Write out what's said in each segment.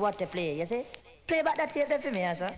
what to play, you see? Play back that tape there for me, sir.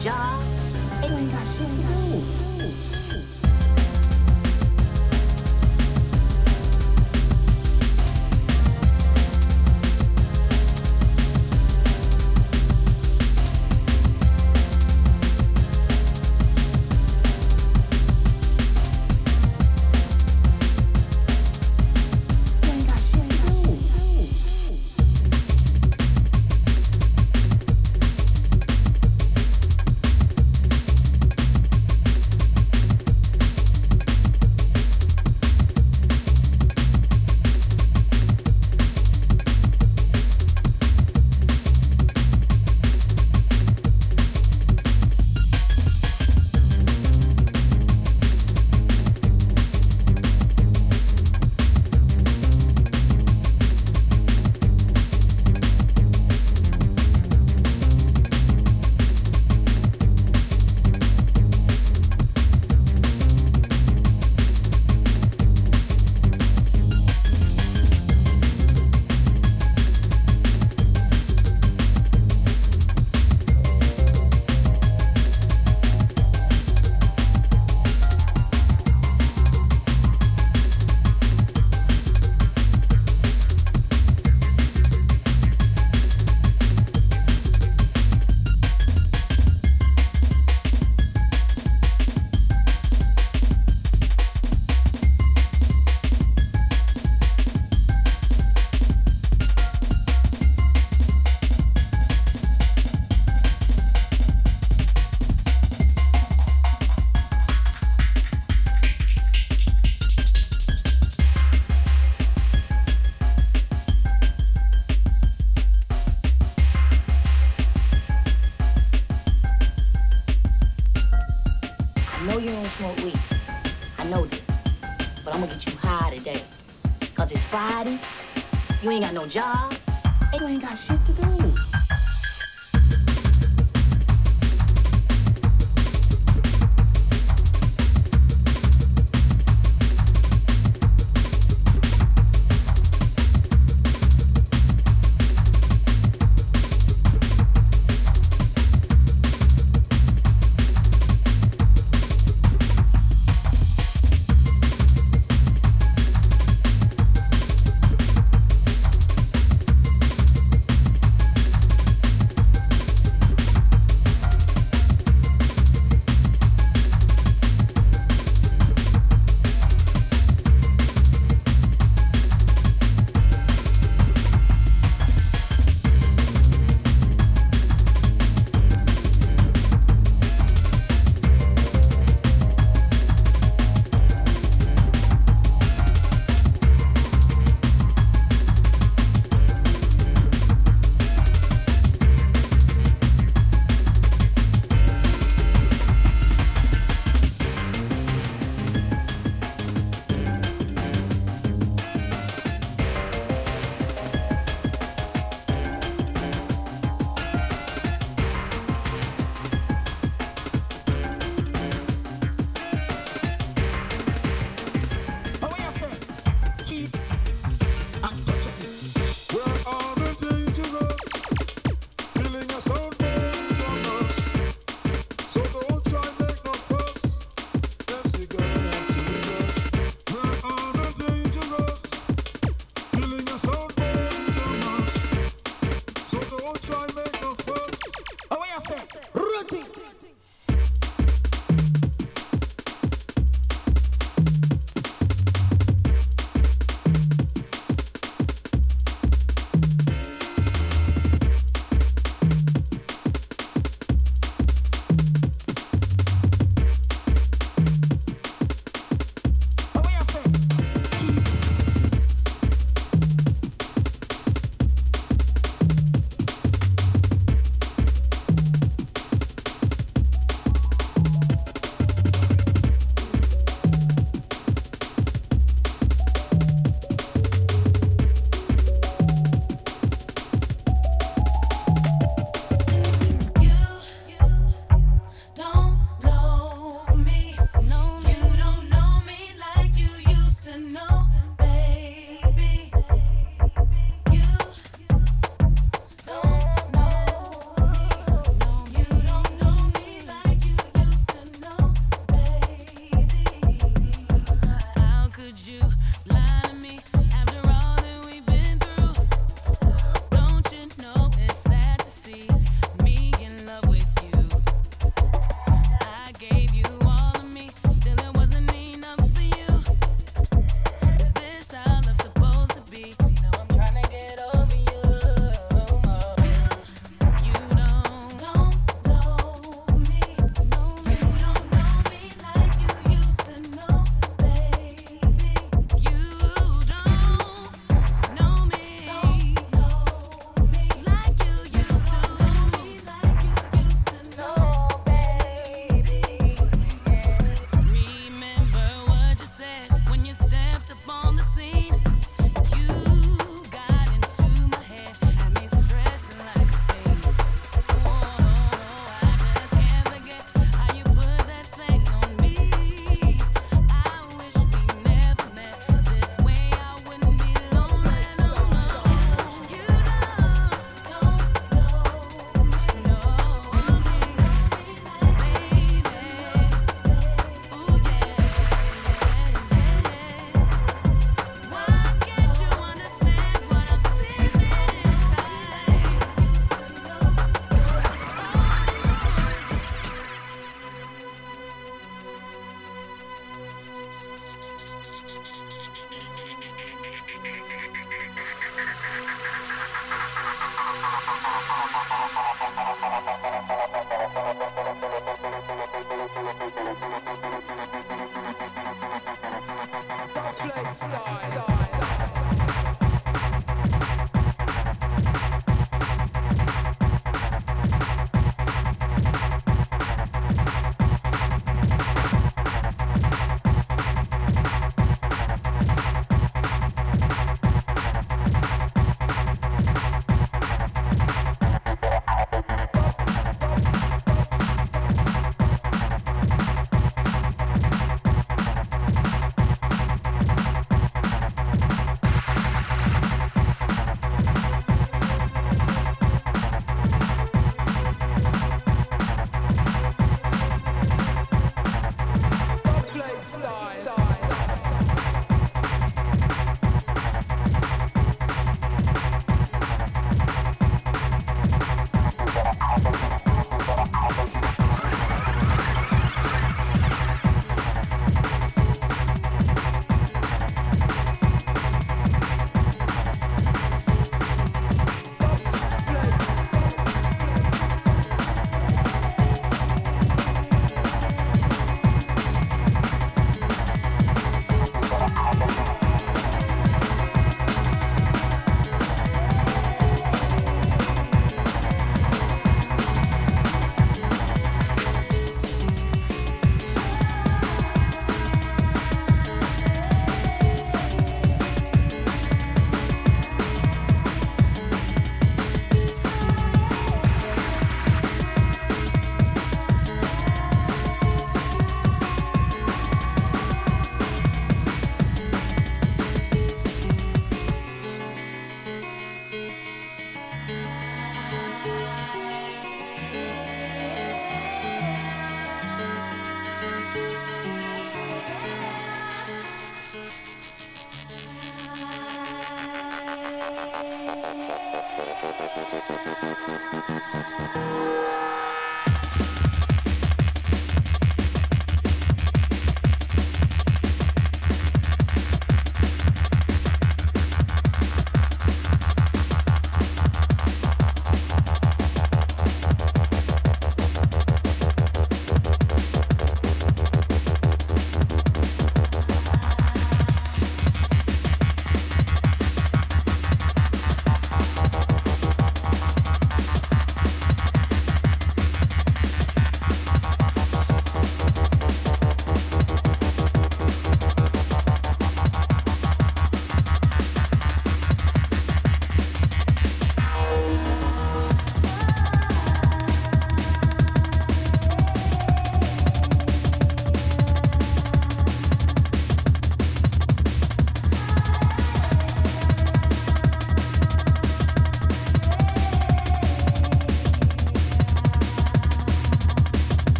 jar. No job.